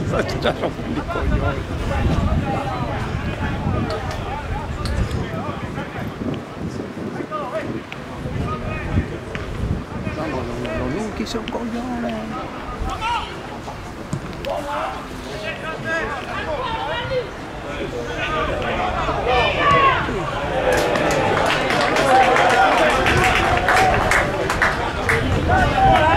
cosa ci lasciamo i coglioni chi sei un coglione Thank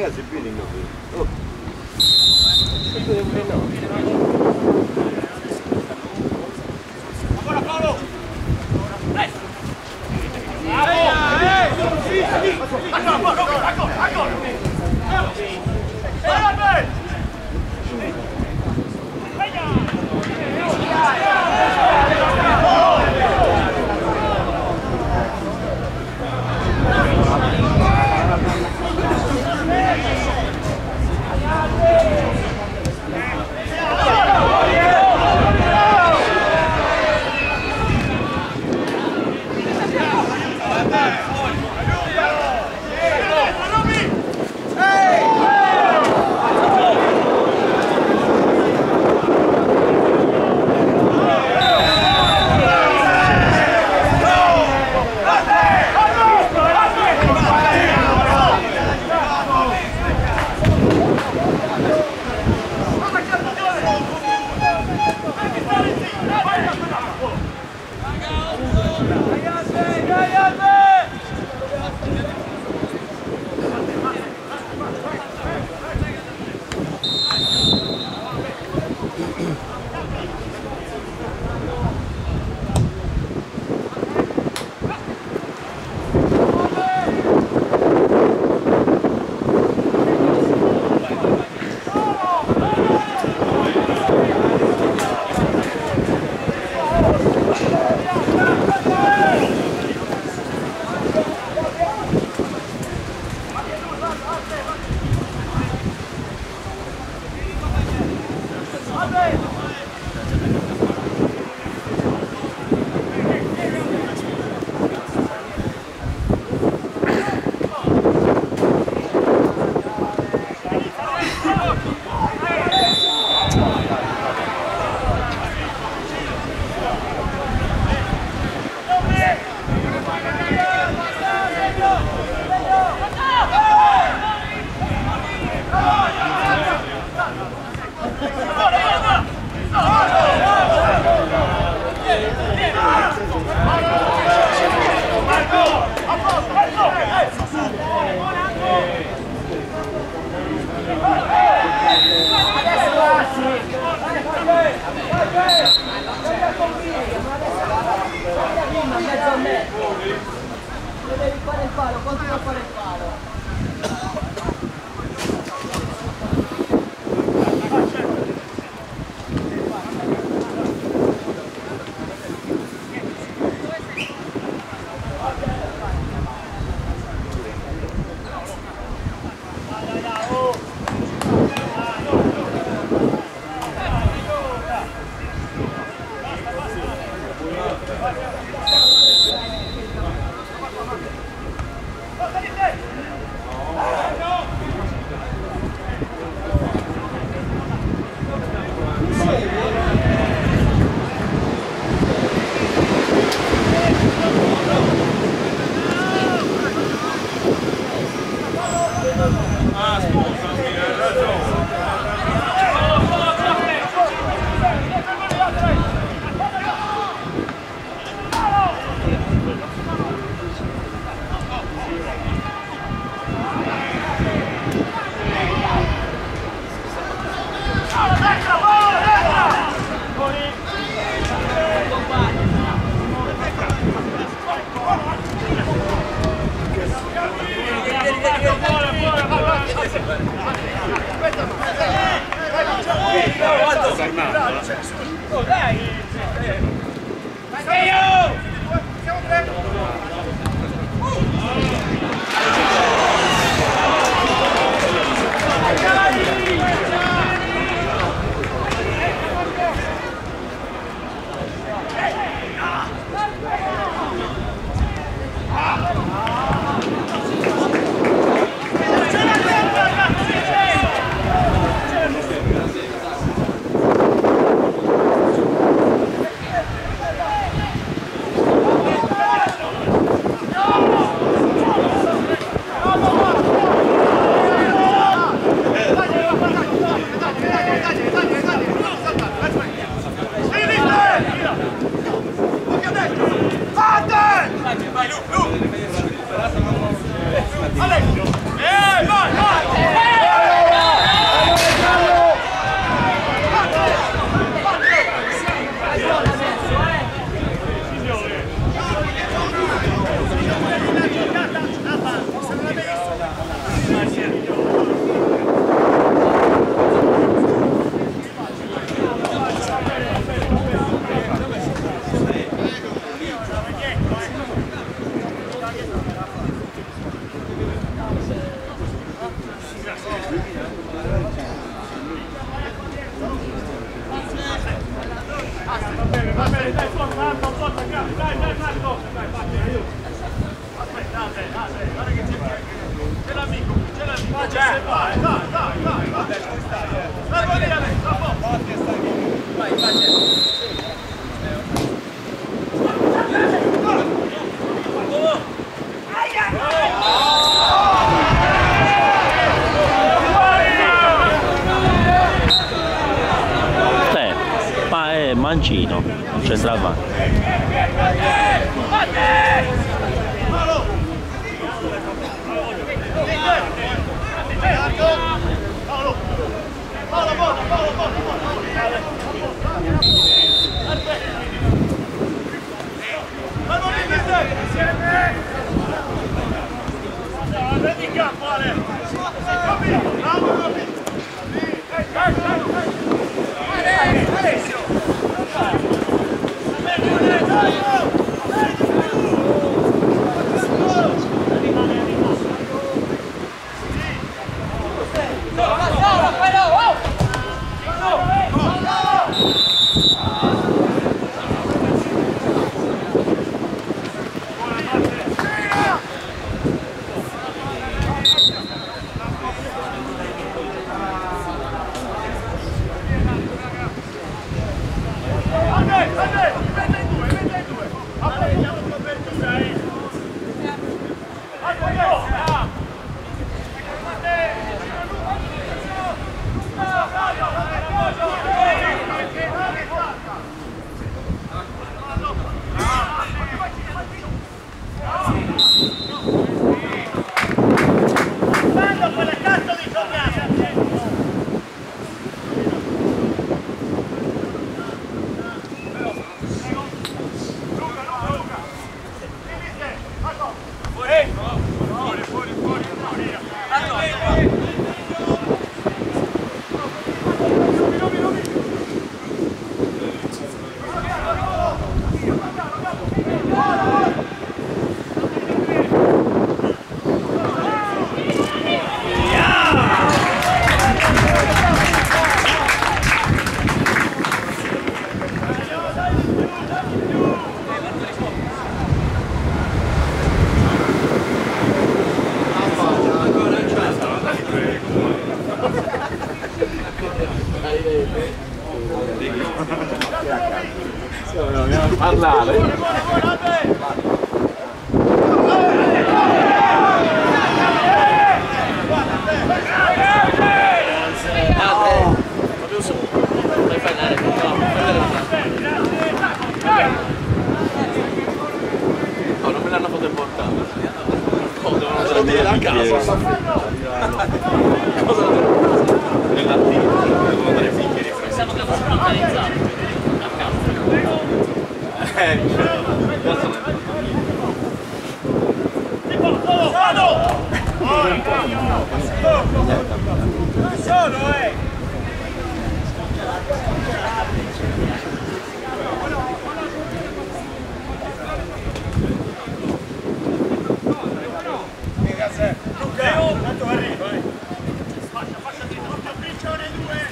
也是比你牛逼。这个。eh! Vai, vai, vai, vai! Vabbè, ci stai, eh! Vai, vai, vai, vai! Vai, vai, vai! Mancino, non c'entra avanti. Inga fare! Robby! Bravo Robby! Dai, dai, dai! Dai, Alessio! Va bene, dai, dai! Arriva, arriva! Sì! No, no, no! lo dire la casa. Cosa lo tela a casa? Nell'attivo, devo dare bicchieri. Pensavo che fosse organizzato. A casa. Eh, Vado! Vado! Solo, eh! Luca! Tanto arrivo, eh! Faccia, faccia dentro, occhio a piccione due!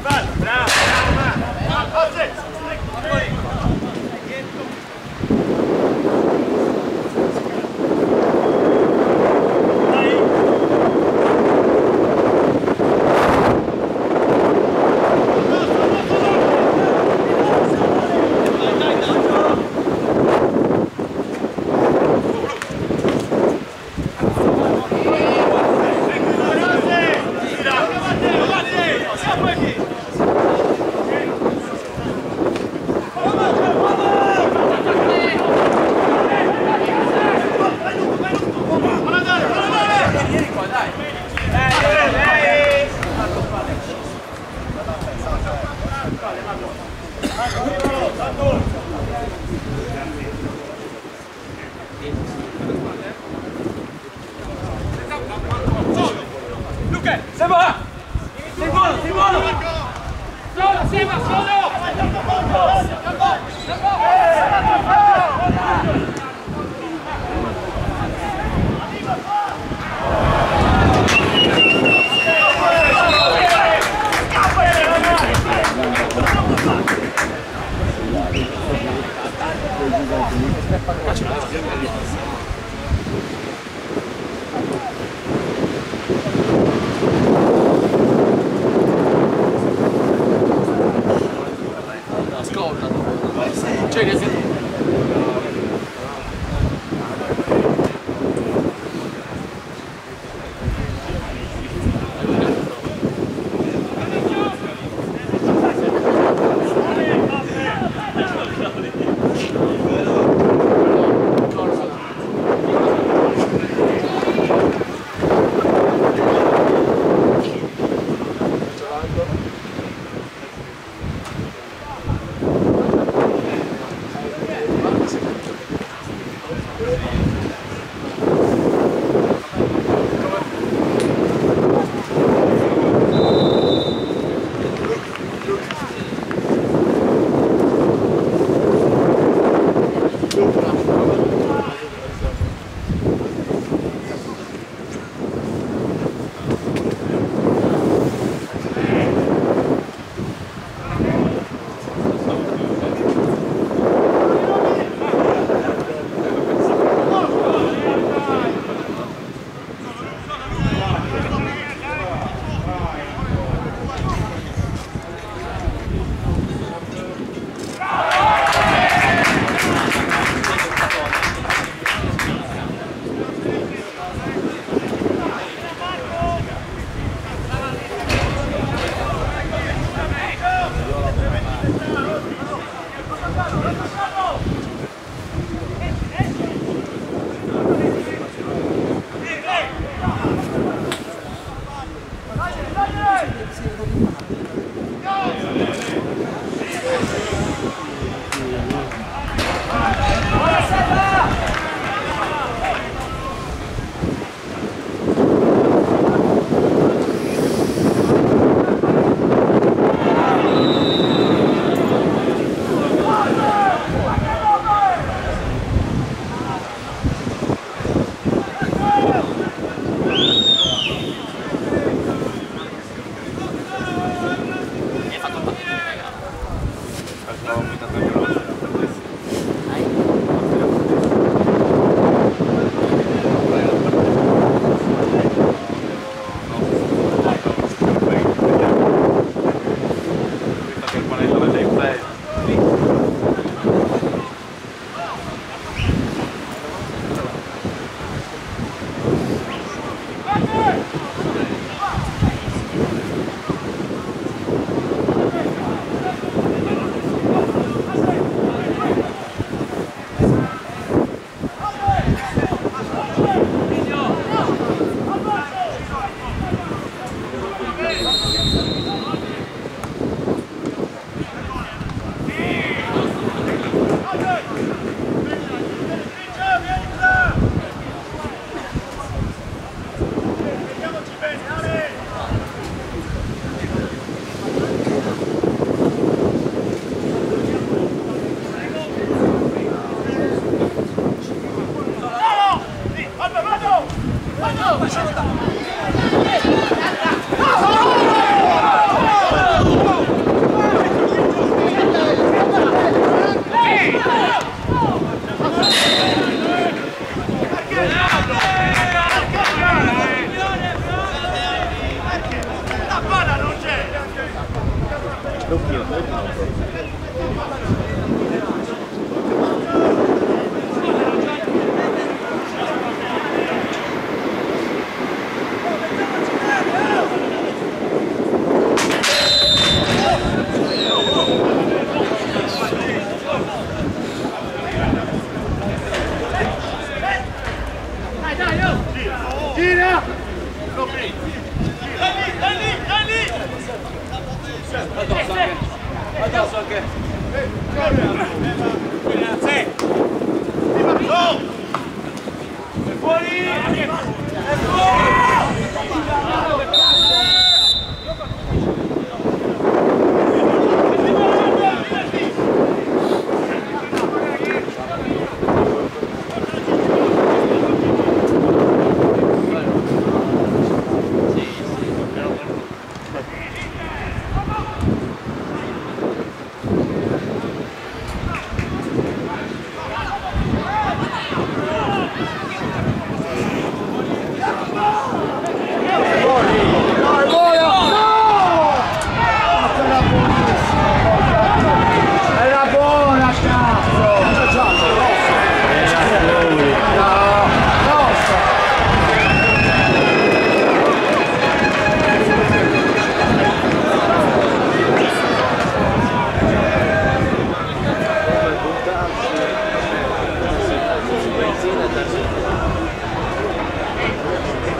Bravo, bravo, bravo! Forza! Luca, c'est bon C'est bon, c'est bon Solo, Seba, solo! Gracias. 这个。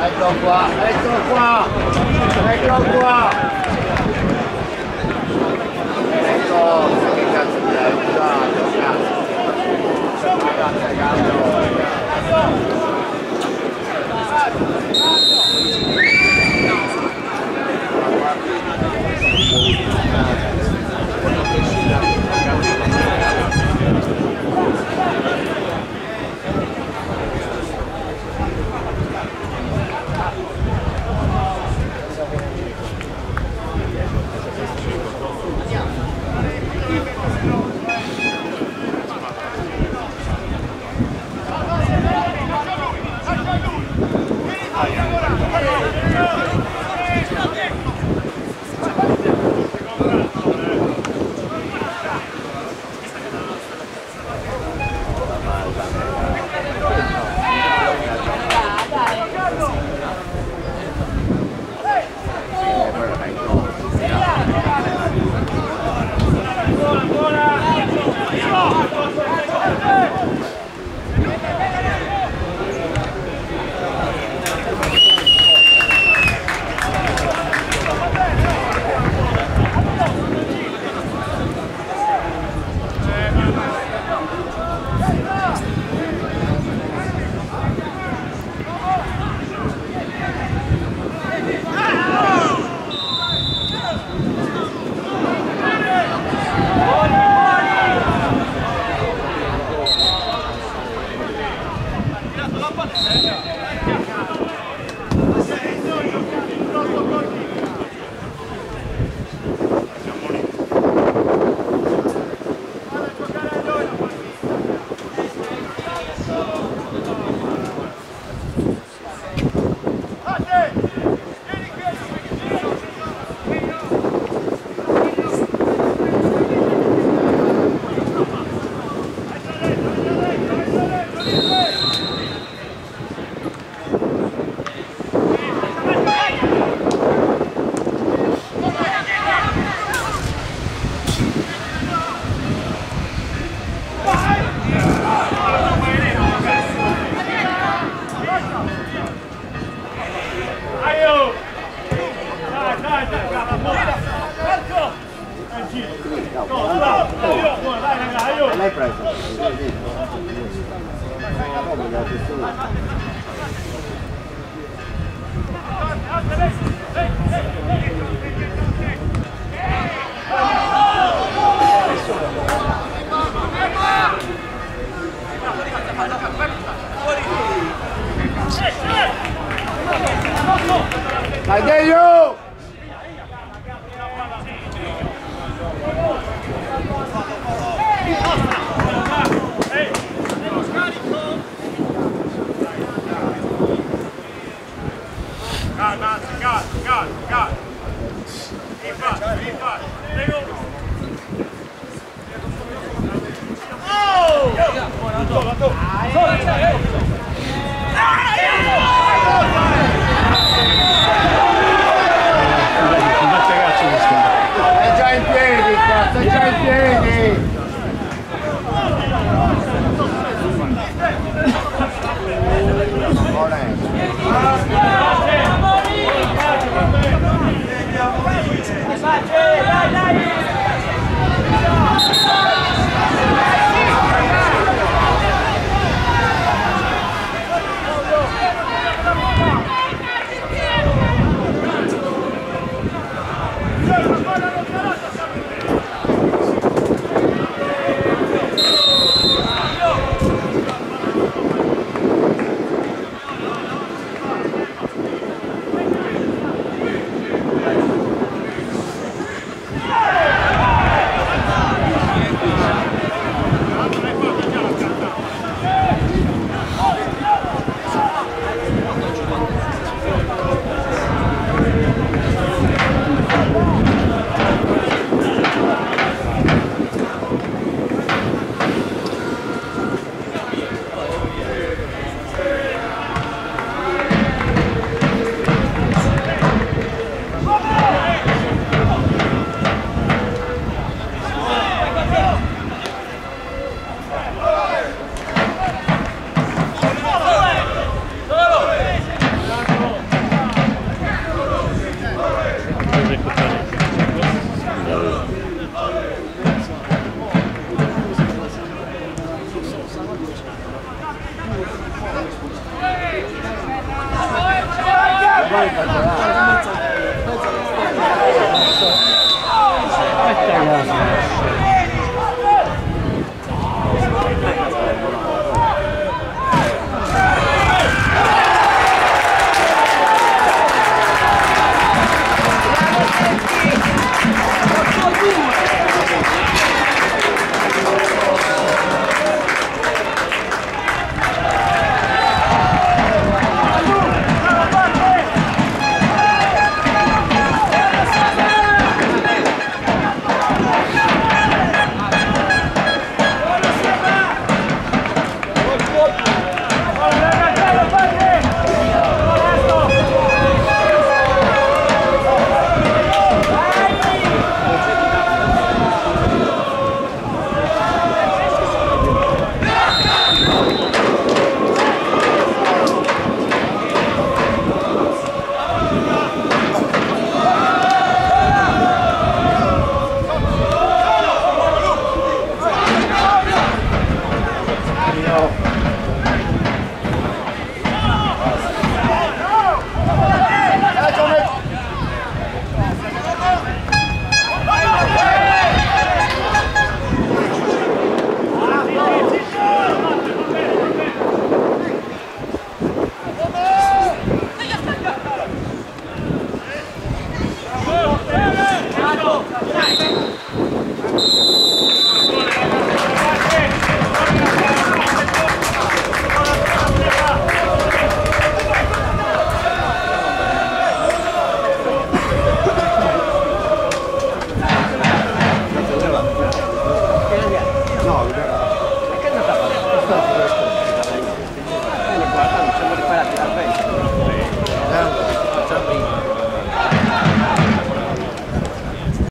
Ecco qua, ecco qua, ecco qua. Ecco, che cazzo ti hai usato, cazzo. Cazzo, cazzo.